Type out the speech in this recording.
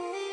Hey.